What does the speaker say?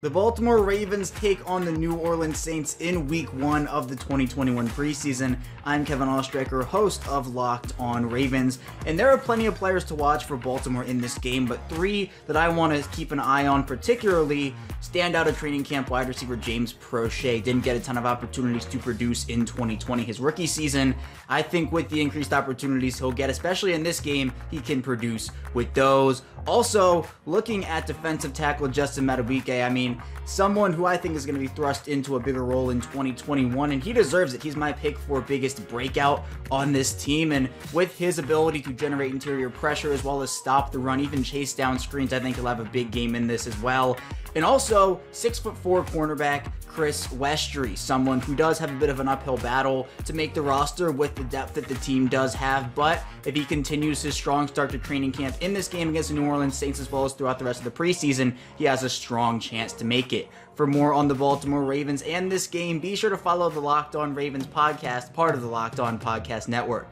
The Baltimore Ravens take on the New Orleans Saints in week one of the 2021 preseason. I'm Kevin Oestreicher, host of Locked On Ravens, and there are plenty of players to watch for Baltimore in this game, but three that I want to keep an eye on particularly stand out of training camp wide receiver James Proche. Didn't get a ton of opportunities to produce in 2020, his rookie season. I think with the increased opportunities he'll get, especially in this game, he can produce with those. Also, looking at defensive tackle Justin Madubuike, I mean, someone who I think is going to be thrust into a bigger role in 2021, and he deserves it. He's my pick for biggest breakout on this team, and with his ability to generate interior pressure as well as stop the run, even chase down screens, I think he'll have a big game in this as well. And also, six foot four cornerback Chris Westry, someone who does have a bit of an uphill battle to make the roster with the depth that the team does have. But if he continues his strong start to training camp in this game against the New Orleans Saints as well as throughout the rest of the preseason, he has a strong chance to make it. For more on the Baltimore Ravens and this game, be sure to follow the Locked On Ravens podcast, part of the Locked On Podcast Network.